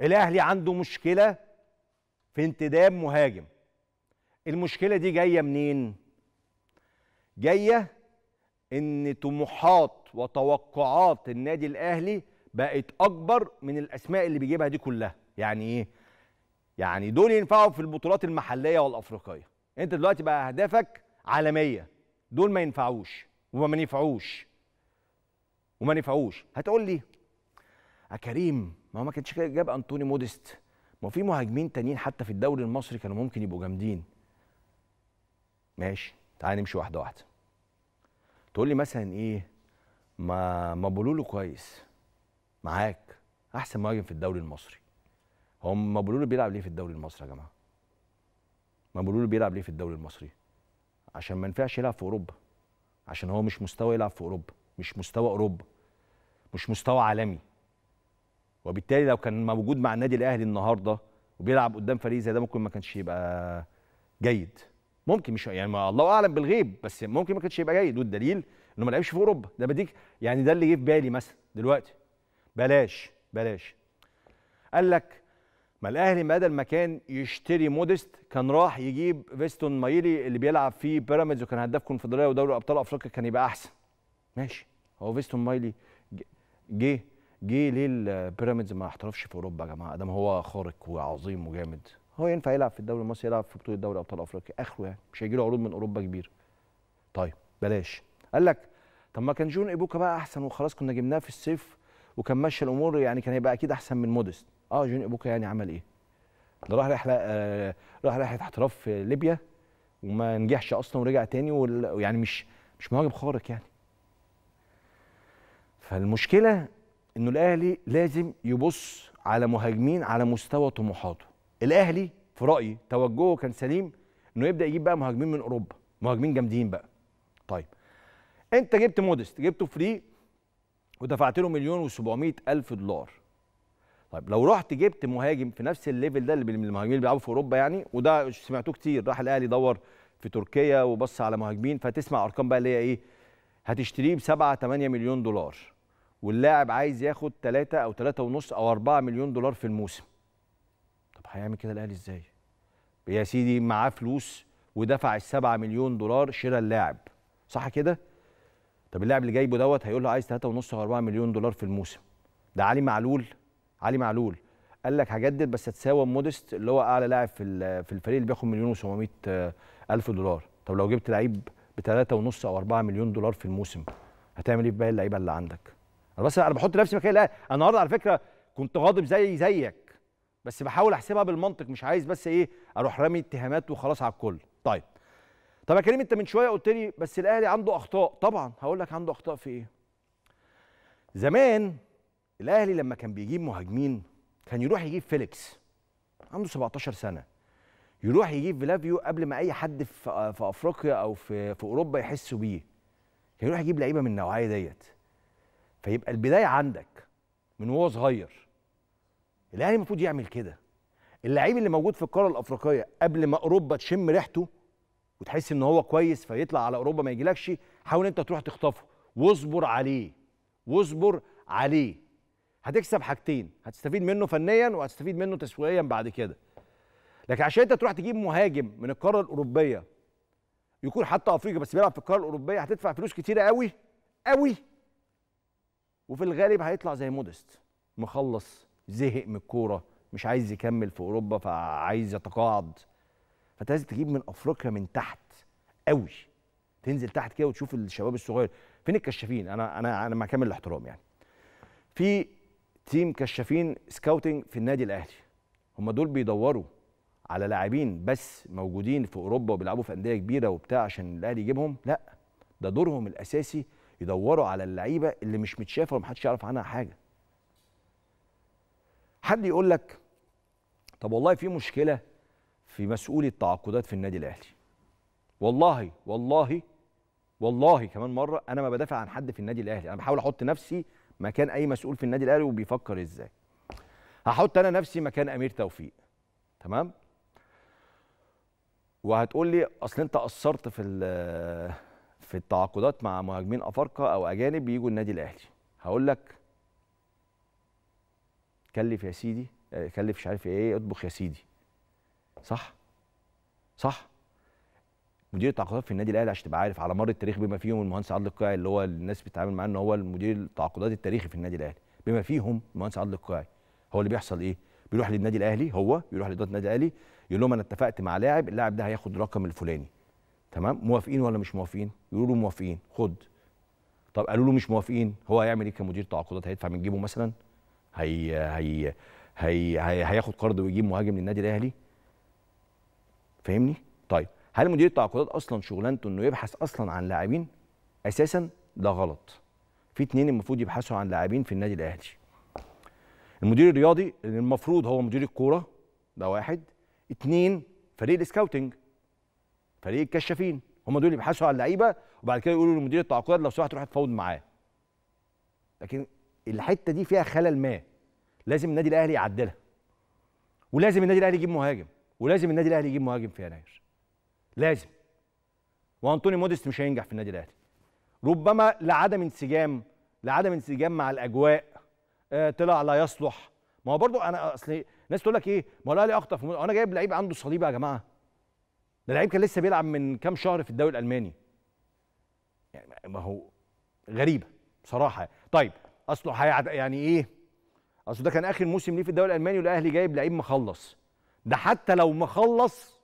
الاهلي عنده مشكلة في انتداب مهاجم. المشكلة دي جاية منين؟ جاية إن طموحات وتوقعات النادي الأهلي بقت أكبر من الأسماء اللي بيجيبها دي كلها. يعني إيه؟ يعني دول ينفعوا في البطولات المحلية والأفريقية. أنت دلوقتي بقى أهدافك عالمية. دول ما ينفعوش وما ينفعوش وما نفعوش. هتقول لي يا كريم ما هو ما كانش جاب أنطوني موديست ما في مهاجمين تانيين حتى في الدوري المصري كانوا ممكن يبقوا جامدين. ماشي تعال نمشي واحدة واحدة. تقول لي مثلا إيه؟ ما ما بولولو كويس. معاك. أحسن مهاجم في الدوري المصري. هو ما بولولو بيلعب ليه في الدوري المصري يا جماعة؟ ما بولولو بيلعب ليه في الدوري المصري؟ عشان ما ينفعش يلعب في أوروبا. عشان هو مش مستوى يلعب في أوروبا. مش مستوى أوروبا. مش مستوى عالمي. وبالتالي لو كان موجود مع النادي الأهلي النهارده وبيلعب قدام فريق زي ده ممكن ما كانش يبقى جيد. ممكن مش يعني ما الله أعلم بالغيب بس ممكن ما كانش يبقى جيد. والدليل إنه ما لعبش في أوروبا. ده بديك يعني ده اللي جه في بالي مثلا دلوقتي. بلاش بلاش. قال لك ما الأهلي بدل ما كان يشتري موديست كان راح يجيب فيستون مايلي اللي بيلعب في بيراميدز وكان هداف كونفدرالية ودوري أبطال أفريقيا كان يبقى أحسن. ماشي. هو فيستون مايلي جه جه ليه البيراميدز ما احترفش في أوروبا يا جماعة. أدام هو خارق وعظيم وجامد هو ينفع يلعب في الدوري المصري يلعب في بطولة دوري أبطال أفريقيا. آخره يعني مش هيجي له عروض من أوروبا كبيرة. طيب بلاش. قال لك طب ما كان جون إيبوكا بقى أحسن وخلاص كنا جبناه في الصيف وكان ماشي الأمور يعني كان هيبقى أكيد أحسن من موديست. آه جون إيبوكا يعني عمل إيه؟ ده راح رحلة آه راح رحلة احتراف في ليبيا وما نجحش أصلا ورجع تاني ويعني مش مش مهاجم خارق يعني. فالمشكلة إنه الأهلي لازم يبص على مهاجمين على مستوى طموحاته. الأهلي في رأيي توجهه كان سليم إنه يبدأ يجيب بقى مهاجمين من أوروبا مهاجمين جامدين بقى. طيب أنت جبت مودست جبته free ودفعت له مليون و700 ألف دولار. طيب لو رحت جبت مهاجم في نفس ال level ده اللي المهاجمين اللي بيلعبوا في أوروبا يعني وده سمعتوه كتير راح الأهلي دور في تركيا وبص على مهاجمين فتسمع أرقام بقى اللي هي إيه؟ هتشتريه ب 7 8 مليون دولار. واللاعب عايز ياخد 3 أو 3 ونص أو 4 مليون دولار في الموسم. طب هيعمل كده الأهلي إزاي؟ يا سيدي معاه فلوس ودفع ال 7 مليون دولار شراء اللاعب. صح كده؟ طب اللاعب اللي جايبه دوت هيقول له عايز 3 ونص أو 4 مليون دولار في الموسم. ده علي معلول. علي معلول. قال لك هجدد بس هتساوي مودست اللي هو أعلى لاعب في في الفريق اللي بياخد مليون و700 ألف دولار. طب لو جبت لعيب ب 3 ونص أو 4 مليون دولار في الموسم هتعمل إيه في باقي اللعيبة اللي عندك؟ أنا بس أنا بحط نفسي مكان الاهلي أنا النهارده على فكرة كنت غاضب زي زيك بس بحاول أحسبها بالمنطق مش عايز بس إيه أروح رامي اتهامات وخلاص على الكل. طيب. طب يا كريم أنت من شوية قلت لي بس الأهلي عنده أخطاء. طبعا هقول لك عنده أخطاء في إيه. زمان الأهلي لما كان بيجيب مهاجمين كان يروح يجيب فيليكس. عنده 17 سنة. يروح يجيب فيلافيو قبل ما أي حد في, أفريقيا أو في في أوروبا يحسوا بيه. كان يروح يجيب لعيبة من النوعية ديت. فيبقى البداية عندك من وهو صغير. الأهلي المفروض يعمل كده. اللعيب اللي موجود في القاره الأفريقية قبل ما أوروبا تشم ريحته وتحس إن هو كويس فيطلع على أوروبا ما يجيلكش حاول أنت تروح تخطفه. واصبر عليه. واصبر عليه. هتكسب حاجتين. هتستفيد منه فنيا وهتستفيد منه تسويقيا بعد كده. لكن عشان أنت تروح تجيب مهاجم من القارة الأوروبية يكون حتى أفريقيا بس بيلعب في القارة الأوروبية هتدفع فلوس كتيرة قوي قوي وفي الغالب هيطلع زي مودست. مخلص زهق من الكورة مش عايز يكمل في أوروبا فعايز يتقاعد. فأنت لازم تجيب من أفريقيا من تحت قوي. تنزل تحت كده وتشوف الشباب الصغير. فين الكشافين؟ أنا أنا أنا مع كامل الاحترام يعني. في team كشافين scouting في النادي الأهلي. هم دول بيدوروا على لاعبين بس موجودين في أوروبا وبيلعبوا في أندية كبيرة وبتاع عشان الأهلي يجيبهم؟ لا. ده دورهم الأساسي يدوروا على اللعيبة اللي مش متشافة ومحدش يعرف عنها حاجة. حد يقول لك طب والله في مشكلة في مسؤولي التعاقدات في النادي الأهلي. والله والله والله كمان مرة أنا ما بدافع عن حد في النادي الأهلي. أنا بحاول أحط نفسي مكان أي مسؤول في النادي الأهلي وبيفكر إزاي. هحط أنا نفسي مكان أمير توفيق. تمام؟ وهتقول لي أصل أنت قصرت في في التعاقدات مع مهاجمين أفارقة أو أجانب يجوا النادي الأهلي. هقول لك كلف يا سيدي آه، كلف مش عارف إيه اطبخ يا سيدي. صح؟ صح. مدير التعاقدات في النادي الأهلي عشان تبقى عارف على مر التاريخ بما فيهم المهندس عادل القيعي اللي هو الناس بتتعامل معاه إن هو المدير التعاقدات التاريخي في النادي الأهلي. بما فيهم المهندس عادل القيعي هو اللي بيحصل إيه؟ بيروح للنادي الأهلي هو بيروح لإدارة النادي الأهلي يقول لهم أنا اتفقت مع لاعب اللاعب ده هياخد الرقم الفلاني. تمام؟ موافقين ولا مش موافقين؟ يقولوا له موافقين. خد. طب قالوا له مش موافقين هو هيعمل إيه كمدير تعاقدات؟ هيدفع من جيبه مثلا؟ هي هي هي, هي هياخد قرض ويجيب مهاجم للنادي الأهلي؟ فاهمني؟ طيب هل مدير التعاقدات أصلا شغلانته إنه يبحث أصلا عن لاعبين؟ أساسا ده غلط. في اتنين المفروض يبحثوا عن لاعبين في النادي الأهلي. المدير الرياضي المفروض هو مدير الكورة ده واحد. اتنين فريق السكاوتنج. فريق الكشافين. هم دول يبحثوا عن اللعيبه وبعد كده يقولوا لمدير التعاقدات لو سمحت روح تفاوض معاه. لكن الحتة دي فيها خلل ما. لازم النادي الأهلي يعدلها. ولازم النادي الأهلي يجيب مهاجم. ولازم النادي الأهلي يجيب مهاجم في يناير. لازم. وأنطوني موديست مش هينجح في النادي الأهلي. ربما لعدم انسجام لعدم انسجام مع الأجواء آه طلع لا يصلح. ما هو برضو أنا أصل ناس تقول لك إيه؟ ما هو الأهلي أخطأ في أنا جايب لعيب عنده صليب يا جماعة. ده لعيب كان لسه بيلعب من كام شهر في الدوري الألماني. يعني ما هو غريبة بصراحة. طيب أصله هيعد يعني إيه؟ اصله ده كان آخر موسم ليه في الدوري الألماني والأهلي جايب لعيب مخلص. ده حتى لو مخلص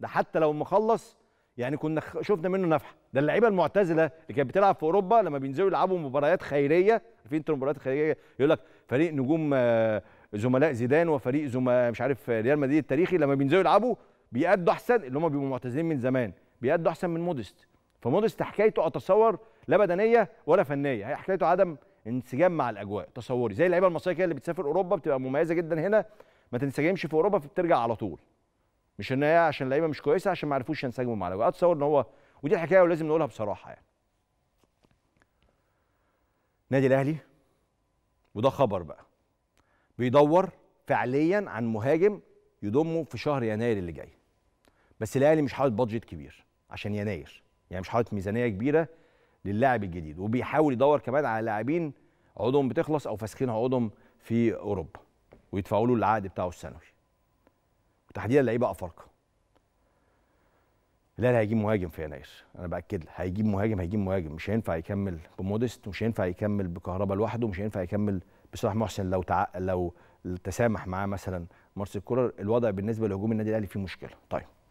ده حتى لو مخلص يعني كنا شفنا منه نفحه ده اللعيبة المعتزلة اللي كانت بتلعب في أوروبا لما بينزلوا يلعبوا مباريات خيرية. في أنتوا المباريات الخيريه يقول لك فريق نجوم آه، زملاء زيدان وفريق زملاء مش عارف ريال مدريد التاريخي لما بينزلوا يلعبوا بيأدوا أحسن اللي هم بيبقوا معتزلين من زمان بيأدوا أحسن من مودست. فمودست حكايته اتصور لا بدنية ولا فنية هي حكايته عدم انسجام مع الأجواء تصوري. زي اللعيبة المصرية كده اللي بتسافر أوروبا بتبقى مميزة جدا هنا ما تنسجمش في أوروبا فبترجع على طول. مش إن هي عشان اللعيبة مش كويسة عشان ما عرفوش ينسجموا مع الأجواء. اتصور إن هو ودي الحكاية ولازم نقولها بصراحة يعني. نادي الأهلي وده خبر بقى بيدور فعليا عن مهاجم يضمه في شهر يناير اللي جاي. بس الأهلي مش حاطط بادجت كبير عشان يناير. يعني مش حاطط ميزانية كبيرة للاعب الجديد وبيحاول يدور كمان على لاعبين عقودهم بتخلص أو فاسخين عقودهم في أوروبا ويدفعوا له العقد بتاعه السنوي. وتحديدا لعيبه أفارقة. الاهلي هيجيب مهاجم في يناير. أنا بأكد لك هيجيب مهاجم هيجيب مهاجم. مش هينفع يكمل بمودست مش هينفع يكمل بكهرباء لوحده مش هينفع يكمل بصلاح محسن. لو تع... لو تسامح معاه مثلا مارسيل كولر الوضع بالنسبة لهجوم النادي الأهلي فيه مشكلة. طيب.